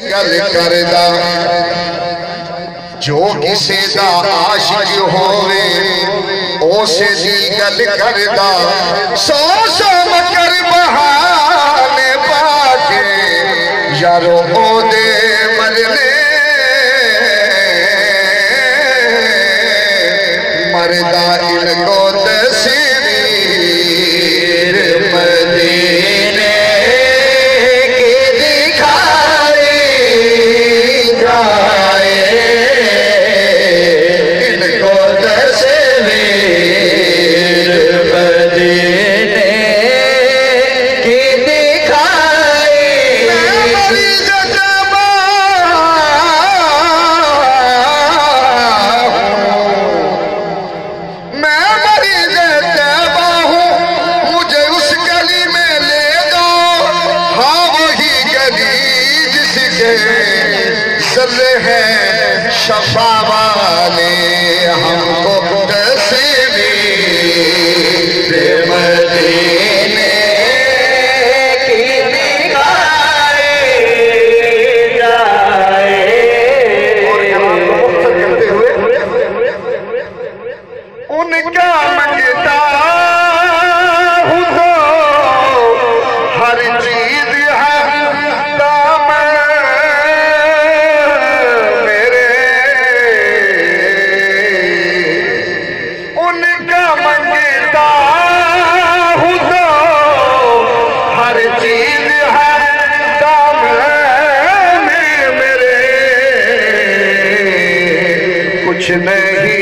گل کردہ جو کسی دا عاشق ہوئے اسے دی گل کردہ سو سو مکر بہانے پاکے یارو او دے مرنے مردہ سر ہے شفا والے ہم کو کا منگتا ہوں تو ہر چیز ہے دام میرے۔ ان کا منگتا ہوں تو ہر چیز ہے دام میرے۔ کچھ نہیں